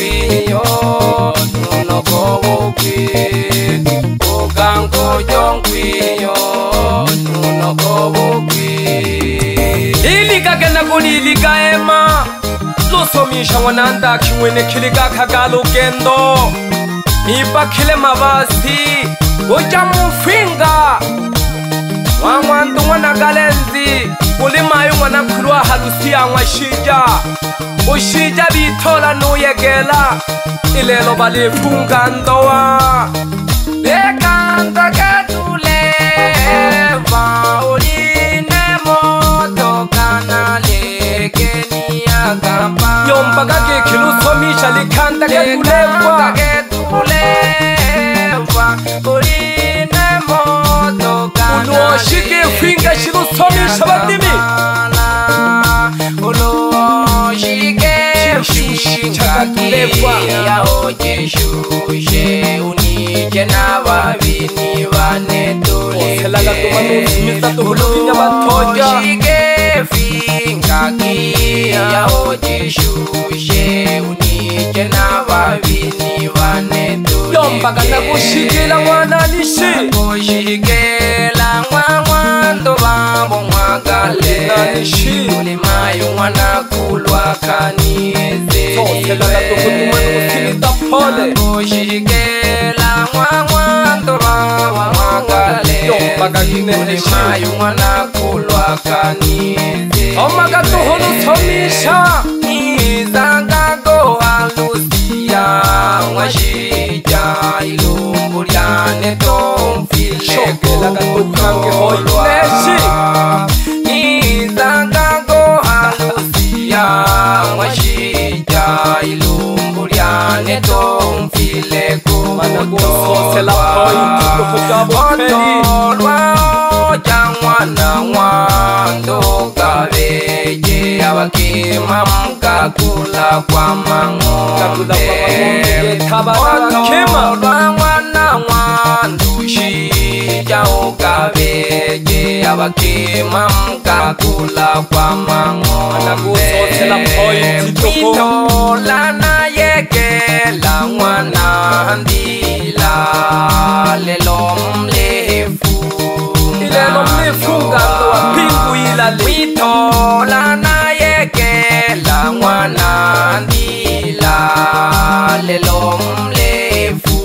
kwiyo nunoko wokwi ukango jonkwiyo nunoko wokwi ilikakenakuni ilika ema losomisha ngonanda kiwene khilikakhakalukendo ipakhile mavasi kutya mufinga wangwantu ngwanakalenzi kuli mayu ngwanakhuliwa halusiya ngwa xitya ushitya bithola nuyekela ilelo balifunkantowa lekanta katuleva yomba kakekhi lusomisha likhanta kakulekwaulwoshikekhwinkashi lusomisha yombakanakusikila mwanalisikoikela mwamwando vavomwakalenalisiulimayo mwanakulwakanieeoikela mwamwando vavomwakale pakakimeeshayo mwana kulwakanize omakatuhunutsomisha izangago alusiya mwashija ilumbu lyane tomfilekeeshi izangago alusiya mwashija ilumbu lyane tomfi le ku mana ku so se la oi ku ku ka bo pe ni wa ja wa na wa do ka ve je aba ki mam ka ku la kwa mango ka ku la kwa mango ta ba ta ke ma wa wa na wa du shi ja o ka ve je aba ki mam ka ku la kwa mango na ku so se la oi ku ku la na tekela n'wana mbila lelo mlefu lelo mlefu ngato wa mpingu yilale uyithola na yekela n'wana mbila lelo mlefu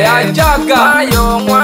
ya jaga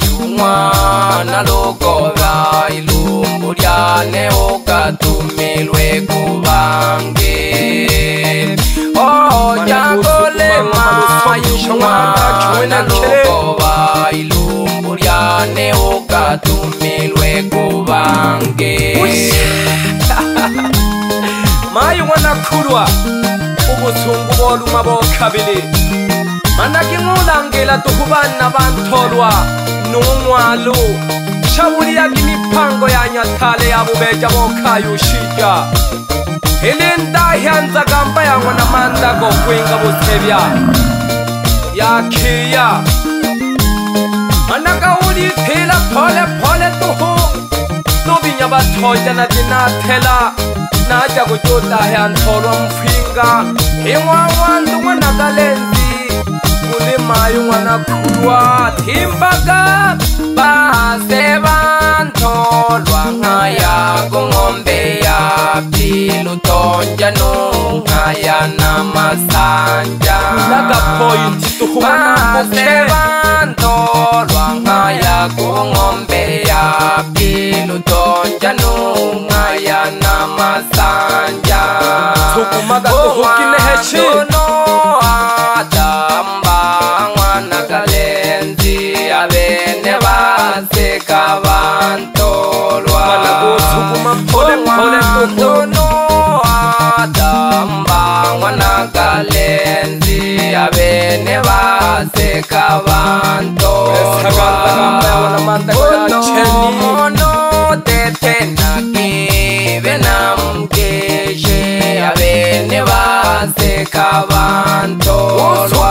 yun'wana loko va ilumbu lyane u katumilwe ku vange yakolema yun'wana loko va ilumbu uya ne ukatumilwe kuvange mayi n'wanakhulwa uvutshungu vo luma vo khavile manaki n'wulangela tukuvana va ntholwa nun'walu xa vuliyaki miphango ya nyathale ya vuveca vo khayuxika hi ni ndahyandzakampa yan'we na mandlako kwinga vutshevya ya khiya ithela phole phole toho novinya vathoyana vinathela naja kutyotaya ntholwa mfinga hin'wan'wandu n'wanaka lendzi ku ni mayi n'wana khuwa thimbaka vahase va ntholwa nga ya kun'ombe pilu tonja nongaya na masanja mase bandolwa ngaya kungombe ya pilu tonja nongaya na masanja kuwanduno atamba ngwana kalenzi abene baseka bantolwa mantono a damba n'wananga lendzi ya vene va seka vantonono tetena kive na mkexe ya vene va seka vantolwa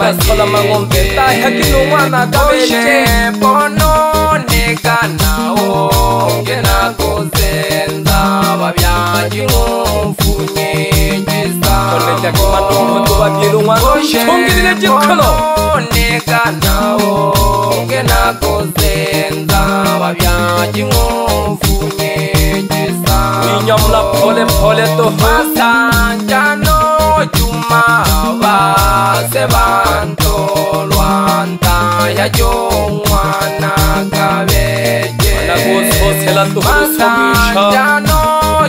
kasikola mangombe tahakile mwana kaveshe oh, pononeka nawo ngena kozenda vavyajimufunye ongelile oh, cikhaloneka nawo ngena kozenza vavyajimufunyeisa inyamula pole pole tohasanj ba se ba ntolwa nta ya jo ngwana ka beke masanjano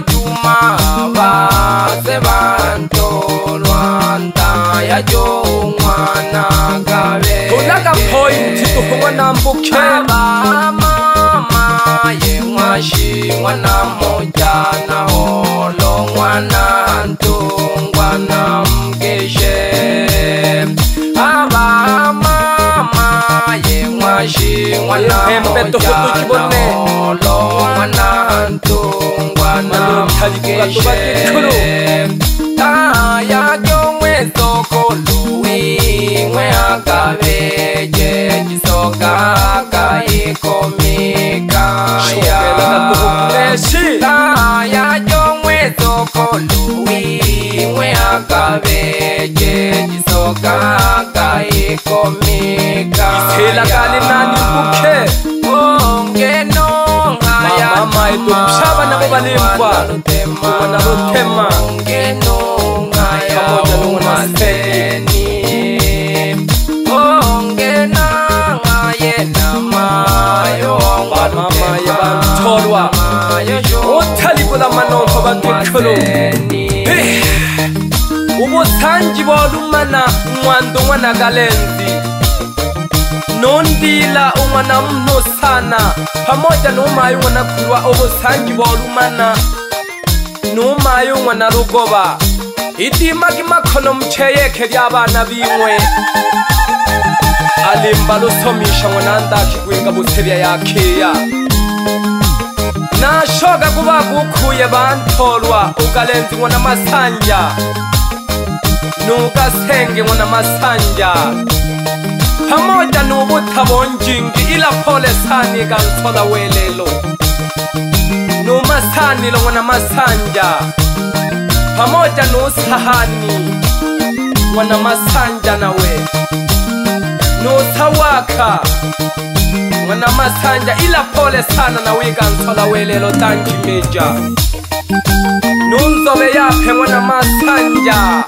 juma ba se ba ntolwa nta ya jo ngwana ka beke tola ka point to hoba na mbukhe ba mama ye ngwashi ngwana mojana ho lo ngwana ntungwana mgeshi Yeah ikomika phela kale nani ukukhe onge no ngaya mama ito chaba nabo balimpa ngoba nabo thema onge no ngaya moja no na seni onge na ngaye na mayo mama yabantolwa uthali kula manofa bantu khulu hey ubutanji bwalumana mwanda umwana galenzi nundila umwana mnusana pamoja numayi umwana kuwa ubutanji bwalumana numayi umwana lugoba idimagimakono mcheyeke lyabana bimwe alimba lusomisha ngonandaki kwinga butebya yakiya nashoga kuba gukuye bantolwa ugalenzi ngwana masanja nukasenge mwana masanja pamoja nubutha bonjingi ilaphole sani kanthola welelo numasani lo mwana masanja pamoja nusahani mwana masanja nawe nuthawakha mwana masanja ilaphole sana nawe kanthola welelo tanji meja nunzobe yaphe mwana masanja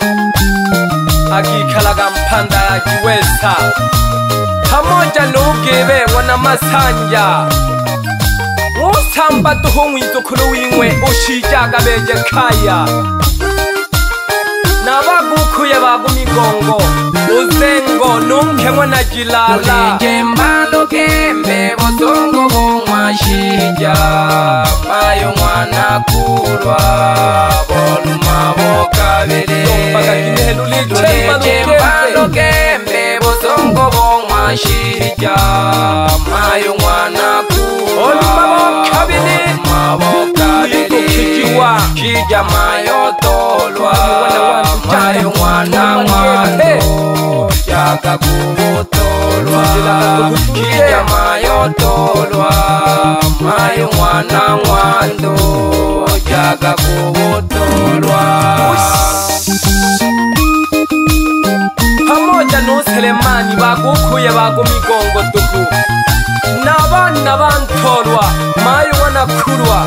ngakikhala kamphanda kiwesa khamotsha lowugebe wona masanja ngusamba tuhongwitukhulu winwe oh, ushitsha kabeje khaya nabakukhuya bakumigongo uzengo oh, nomkhengwe najilalaeembeotongoongwashinja mayo mwana kulwa bolumabokabelee ulitembalukembe bozongo bomwashirya mayo mwanaku olumabokabiliikokikiwa kirya mayo tolwa mayo mwana mwanu yakakubotolwa kirya mayo tolwa mayo mwana mwandu yakakubotolwa Thank you telemani bakukhuye bakumigongo tuku nabana bantolwa mayiwa nakhulwa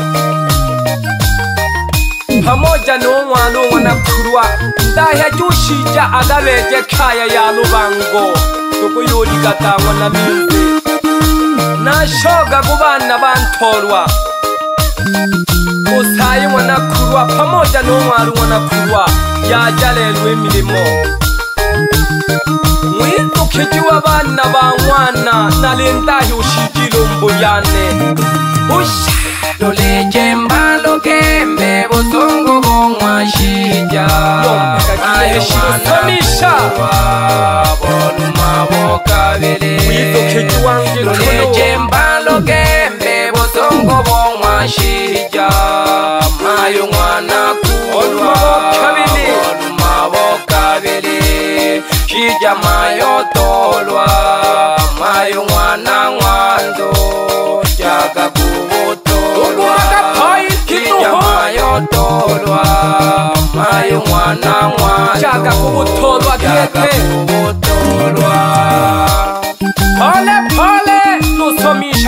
pamoja nomwana uwa nakhulwa ndahyajushija agabeje khaya ya lubango tukuyulikatangwa na bimbi nashoga kubana bantolwa usayi uwa nakhulwa pamoja nomwana uwa nakhulwa yajalelwa emilimo thank you mwitukhiti wa vana va n'wana na le ntahi u xikile mbuyane uxalo lejembalo kembe vutsongo vo n'wa xidyaaaoaoaeeembalo kembe vutsongo vo n'wa xidya ija mayo tolwa mayo n'wana n'wando jaka kubutolwa mayo n'wana n'wando jaka kubutolwa kiyete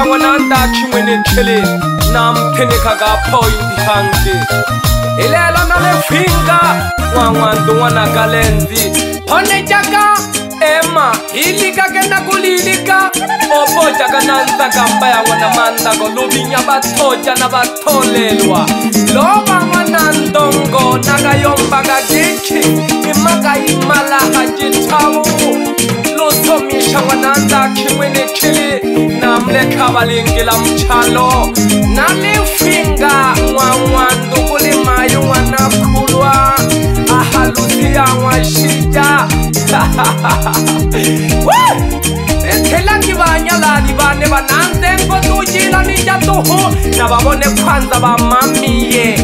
changwa nandachi mwene ncheleni namphenekha kaphoyinti hange ilelo nalephinga n'wang'wandu n'wanakalenzi phonejaka ema hilikake nakulilika opojaka nandzakamba ya n'wana mandako luvinya vathoja na vatholelwa lovang'wa na ndongo nakayombaka dikhi imakayimalaha jithavu shabananda kimwene kili namlekabalingi la mchalo nalifinga ngwangwandukuli mayu wanakulwa ahaluzi ya ngwashija ethela kibanyalani bane bananze ngotujila nijatuhu nababone kwanza bamamiye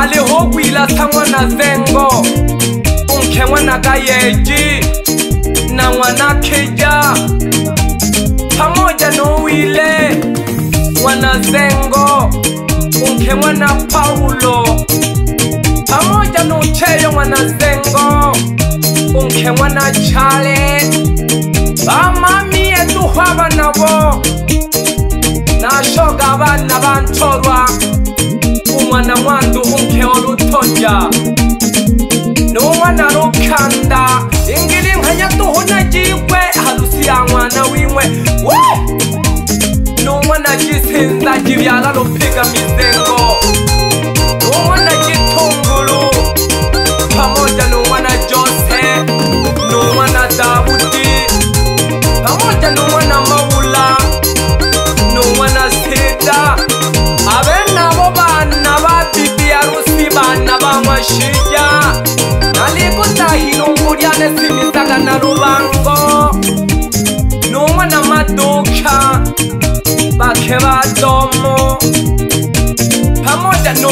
alihokwila sangwana zengo unkhengwanakayeji na ngwana kheja pamoja no wile ngwana zengo unke ngwana paulo pamoja no cheyo ngwana zengo unke ngwana chale bamami etu hwaba nabo na shoga bana bantorwa umwana mwandu unke olutoja no mwana rukanda no na jikwe halusiya nwana winwe n'unwana jisinza jivyala lo fika mizengo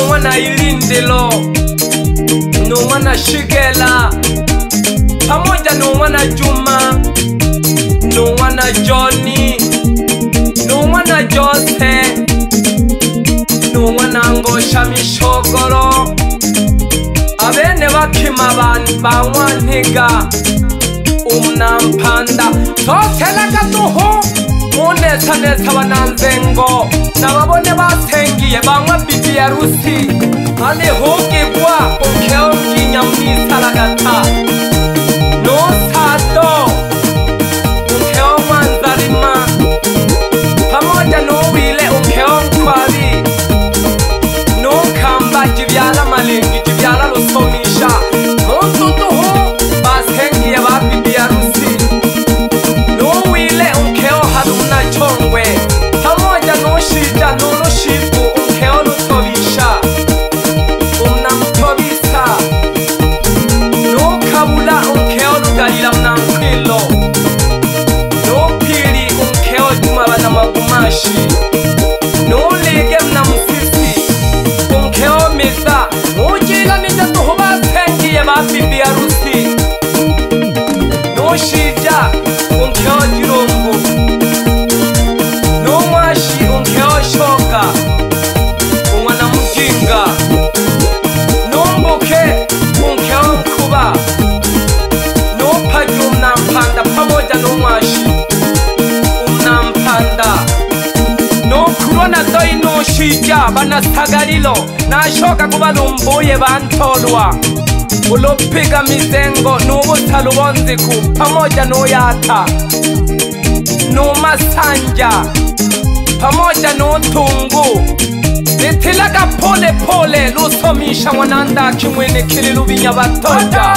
n'wana yilindilo nun'wana xikela amoja nun'wana juma nun'wana joni nun'wana jose nun'wana ngoxa mixogolo avene va khima vanu van'waniga umna mphanda totlhela ka tuhoma unetsa netsa bananze ngo nababone basengiye banywa bibi ya rusi anihugigwa ukeo mbyinya mbisaragata nthulona soinushitya banasakalilo nashoka kubalumbuye bantholwa ulophika mizengo nubuthalu bonziku pamoja nuyatha numasanja pamoja nuthungu zithilakaphule phule lusomisha ngwanandakhi mwene khili lubinya batoja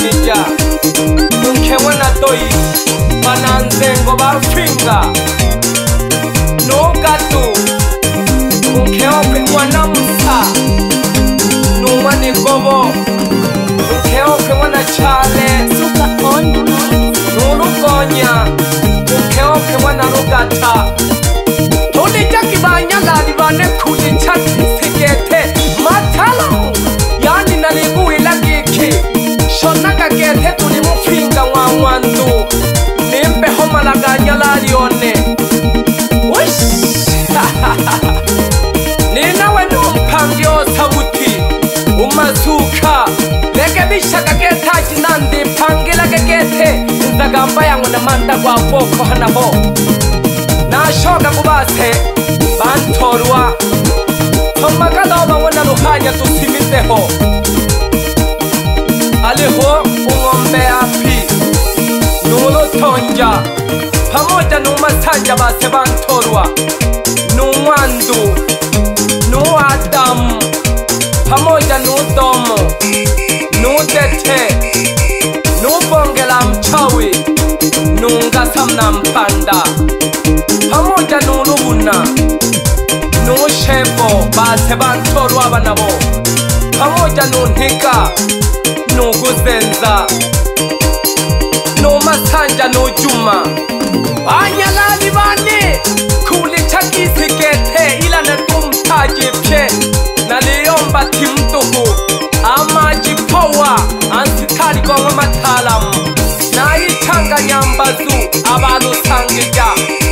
nanija nunkhemwe na toyi pana nzengo ba finga nuukatu nunkhewa kwimwa na msa numwa ni gobo nunkhewa kwimwa na chale nulukonya nunkhewa kwimwa na lugata tulija kibanyalali bane kulichatia ndatsuka veke vixaka ke thaci na ndi phangelake kethe ndzakamba yan'we na manda kwa kokoha na vo na xoka ku vathe va nthoriwa tshomaka lowo van'wena luhanya tusimiteho aliho ungombea pi nulo thonja phamoja nuumathanja vathe va nthoriwa kamna mpanda pamoja nulubuna nushepo base bantolwa banabo pamoja nunhika nukuzenza numathanja nujuma banyalali bane kulithakisikethe ilanetumthajipi akanyambazu abalusangija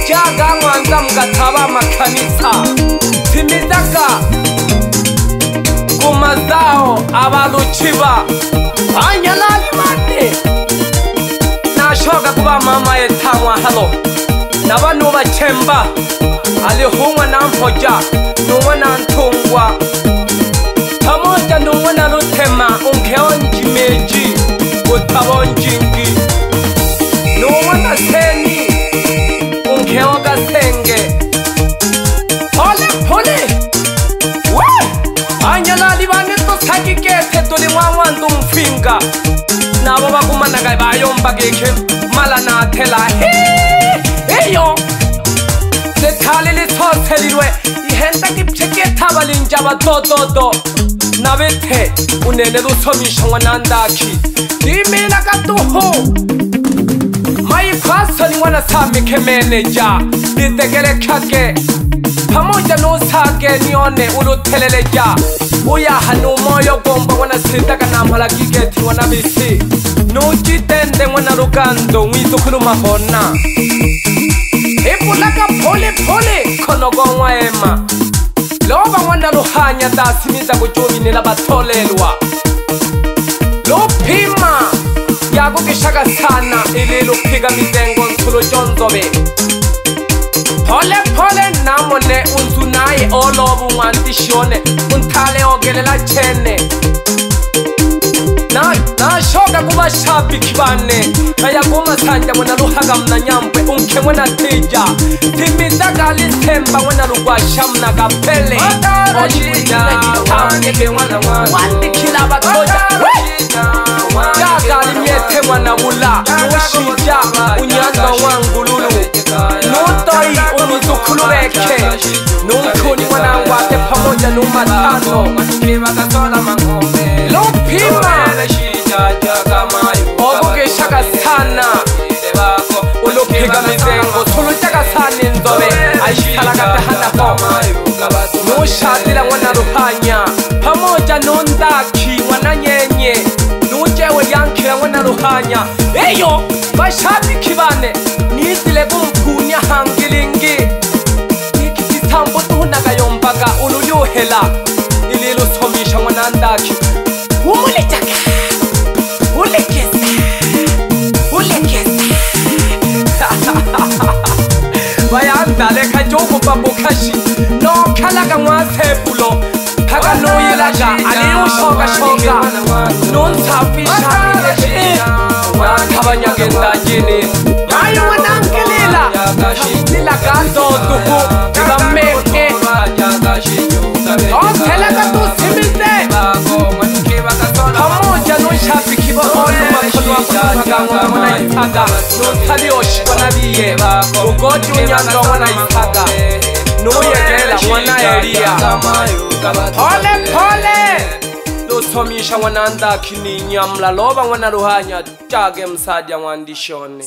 jaganwanza mgataba makanisa timizaga kumazao abaluchiba anyalalimate nashoga kuba mama yetangwa halo nabanubachemba alihumwa namhoja numwe nantungwa nabo bakumanaka bayombakekhe malanathela he heyo lethali lithothelilwe ihenta kipchekethaba linjaba tototo nabethe unene luthomisha ngwanandakhi dimina katuhu mayikhwasoni ngwana sami khe meneja litekele khake phamuja nusake nione uluthelele ja uyaha numoyo gomba wana sitaka namhala kikethi wanabisi nucitende mwana lukando mwizukulu mahona ipulaka polepole konogonwa ema loba mwana luhanya dasimiza kujuvinila batholelwa lupima yakukishaka sana ili luphika mitengo nthulo conzobe polepole namone unzunaye olobu ngwantishione unthale ogelela chene nashoka kuva shabiki vane nayakumasanja mwena luhaga mna nyambwe unkhe mwena tija timizagali temba mwena lugwasha mna kapele wandikhilavakojagali myethe mwana wula nuxija unyanga wangululu nutoyi unizukhulu veke nunkhuni mwana ngwate pamoja numatano ngithana ulubhika mizengo tholutakasane nzobe ayihalakatahanahonushatila ngwanaluhanya pamoja nonzakhi ngwananyenye nutyewe lyankhila ngwanaluhanya eyo bashabiki bane nizile kumphuni ahangilingi ikititsambo tuhunakayombaka ululyuhela ililusomisha ngwanandakhi umulijaka ulikisa sizale khatyoko babukhashi nokhala kangwathebulo phakaloyelaka aliyoshokashoka nontafishaakhabanyakendlatyini ayo wanamkelela lilakandotuku ugaganga wanayitaga nontali oshiwa nabiyeba ugoti unyanga wanayitaga nuyegela wanaeliya pole pole lusomisha wanandaki ninyamla loba wanaluhanya jage msaja wandishone